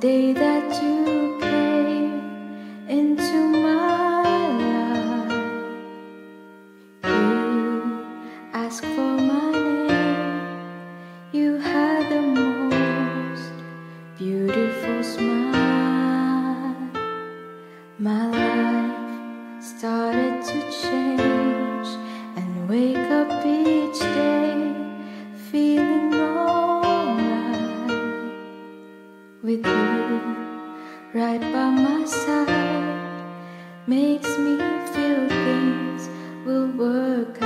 day that makes me feel things will work out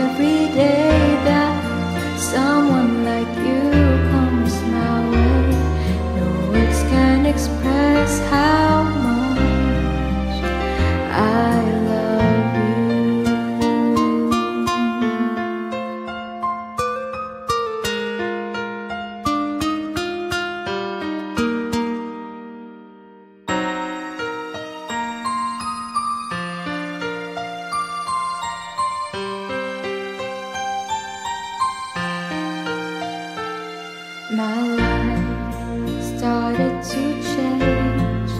My life started to change.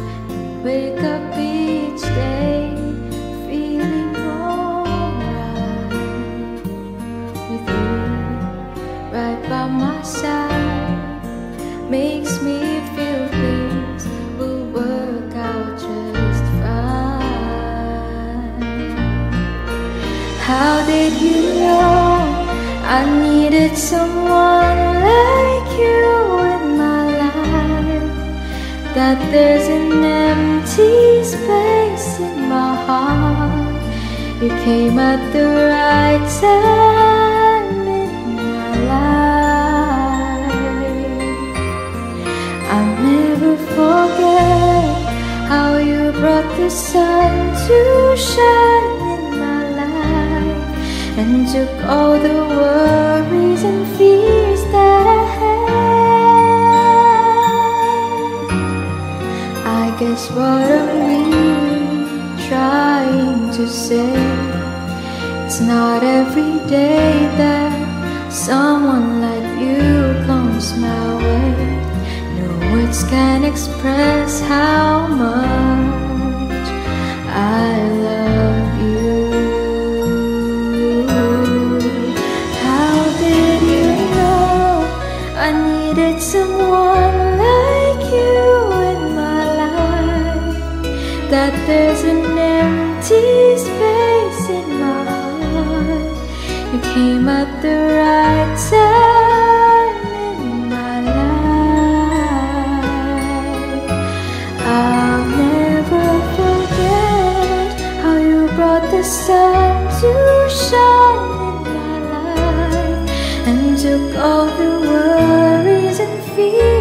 Wake up each day feeling alright with you right by my side. Makes me feel things will work out just fine. How did you know I needed someone like you in my life? That there's an empty space in my heart. You came at the right time in my life. I'll never forget how you brought the sun to shine took all the worries and fears that I had. I guess what I'm really trying to say, it's not every day that someone like you comes my way. No words can express how much That there's an empty space in my heart. You came at the right time in my life. I'll never forget how you brought the sun to shine in my life and took all the worries and fears